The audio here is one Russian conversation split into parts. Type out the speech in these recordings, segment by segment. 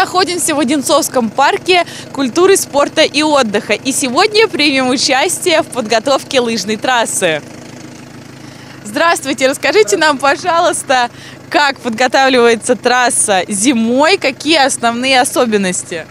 находимся в Одинцовском парке культуры, спорта и отдыха. И сегодня примем участие в подготовке лыжной трассы. Здравствуйте, расскажите нам, пожалуйста, как подготавливается трасса зимой, какие основные особенности?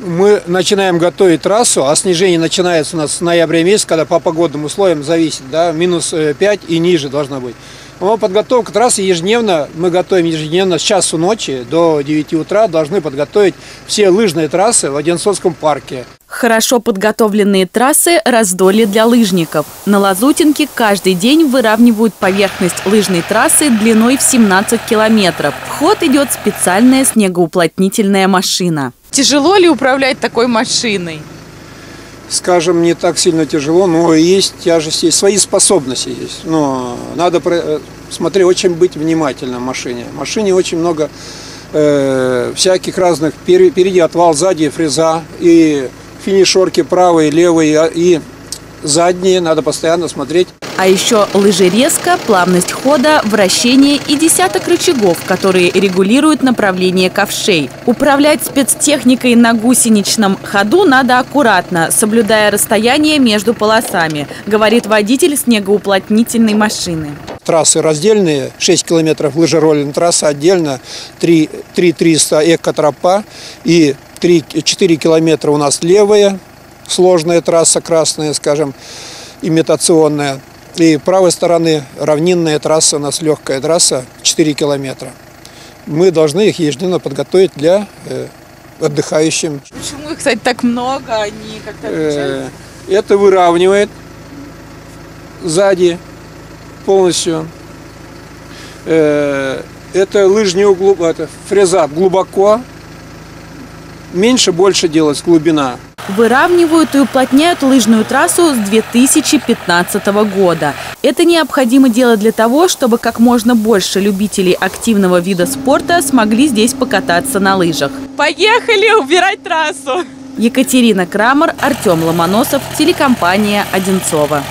Мы начинаем готовить трассу, а снижение начинается у нас с ноября месяца, когда по погодным условиям зависит, да, минус 5 и ниже должна быть. Но подготовка трассы ежедневно, мы готовим ежедневно с часу ночи до 9 утра, должны подготовить все лыжные трассы в Одинцовском парке. Хорошо подготовленные трассы – раздолье для лыжников. На Лазутинке каждый день выравнивают поверхность лыжной трассы длиной в 17 километров. В ход идет специальная снегоуплотнительная машина. Тяжело ли управлять такой машиной? Скажем, не так сильно тяжело, но есть тяжесть, есть свои способности есть. Но надо про- смотреть, очень быть внимательным в машине. В машине очень много э, всяких разных, пер- впереди отвал, сзади фреза, и финишорки правые, левые, а- и задние, надо постоянно смотреть. А еще лыжерезка, плавность хода, вращение и десяток рычагов, которые регулируют направление ковшей. Управлять спецтехникой на гусеничном ходу надо аккуратно, соблюдая расстояние между полосами, говорит водитель снегоуплотнительной машины. Трассы раздельные, 6 километров лыжероллинг трасса отдельно, 3, 3 300 экотропа и 3, 4 километра у нас левая, сложная трасса красная, скажем, имитационная. И правой стороны равнинная трасса, у нас легкая трасса, 4 километра. Мы должны их ежедневно подготовить для э, отдыхающим. Почему их, кстати, так много? Они как-то отличаются? Э, Это выравнивает сзади полностью. Э, Это лыжнее углуб, это фреза глубоко. Меньше, больше делать глубина. Выравнивают и уплотняют лыжную трассу с 2015 года. Это необходимо делать для того, чтобы как можно больше любителей активного вида спорта смогли здесь покататься на лыжах. Поехали убирать трассу! Екатерина Крамер, Артем Ломоносов, телекомпания «Одинцова».